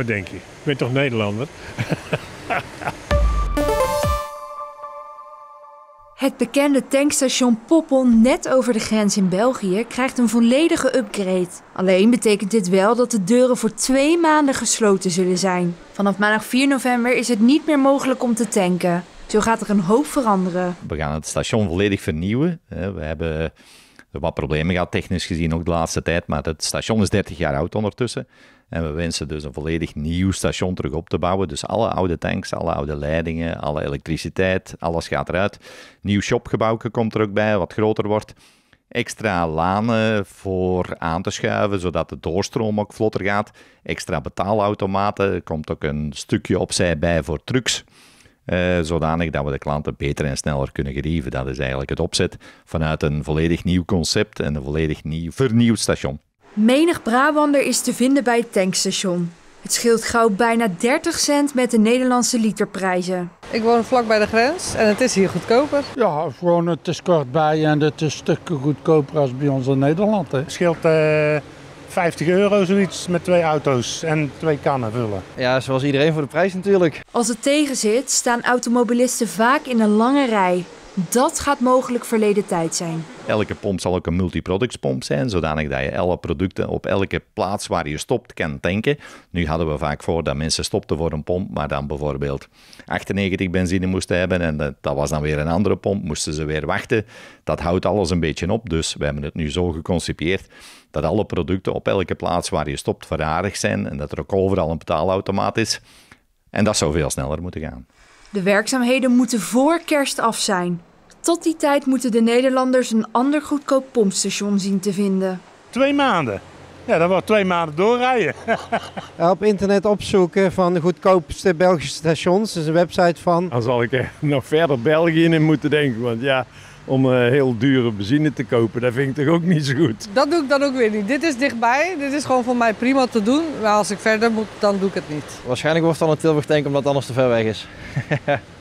Wat denk je? Ik ben toch Nederlander? Het bekende tankstation Poppel net over de grens in België krijgt een volledige upgrade. Alleen betekent dit wel dat de deuren voor twee maanden gesloten zullen zijn. Vanaf maandag 4 november is het niet meer mogelijk om te tanken. Zo gaat er een hoop veranderen. We gaan het station volledig vernieuwen. We hebben wat problemen gehad, technisch gezien ook de laatste tijd, maar het station is 30 jaar oud ondertussen. En we wensen dus een volledig nieuw station terug op te bouwen. Dus alle oude tanks, alle oude leidingen, alle elektriciteit, alles gaat eruit. Nieuw shopgebouw komt er ook bij, wat groter wordt. Extra lanen voor aan te schuiven, zodat de doorstroom ook vlotter gaat. Extra betaalautomaten, er komt ook een stukje opzij bij voor trucks. Uh, zodanig dat we de klanten beter en sneller kunnen gerieven. Dat is eigenlijk het opzet vanuit een volledig nieuw concept en een volledig nieuw vernieuwd station. Menig Brabander is te vinden bij het tankstation. Het scheelt gauw bijna 30 cent met de Nederlandse literprijzen. Ik woon vlak bij de grens en het is hier goedkoper. Ja, gewoon het is kortbij en het is stukken goedkoper als bij ons in Nederland. Het scheelt uh, 50 euro zoiets met twee auto's en twee kannen vullen. Ja, zoals iedereen voor de prijs natuurlijk. Als het tegen zit, staan automobilisten vaak in een lange rij. Dat gaat mogelijk verleden tijd zijn. Elke pomp zal ook een multiproductspomp zijn, zodanig dat je alle producten op elke plaats waar je stopt kan tanken. Nu hadden we vaak voor dat mensen stopten voor een pomp, maar dan bijvoorbeeld 98 benzine moesten hebben en dat was dan weer een andere pomp, moesten ze weer wachten. Dat houdt alles een beetje op, dus we hebben het nu zo geconcipieerd dat alle producten op elke plaats waar je stopt verharig zijn en dat er ook overal een betaalautomaat is. En dat zou veel sneller moeten gaan. De werkzaamheden moeten voor kerst af zijn. Tot die tijd moeten de Nederlanders een ander goedkoop pompstation zien te vinden. Twee maanden. Ja, dan wordt twee maanden doorrijden. op internet opzoeken van de goedkoopste Belgische stations. Dat is een website van. Dan zal ik nog verder België in moeten denken. Want ja, om uh, heel dure benzine te kopen. Dat vind ik toch ook niet zo goed. Dat doe ik dan ook weer niet. Dit is dichtbij. Dit is gewoon voor mij prima te doen. Maar als ik verder moet, dan doe ik het niet. Waarschijnlijk wordt het dan een Tilburg tank omdat het anders te ver weg is.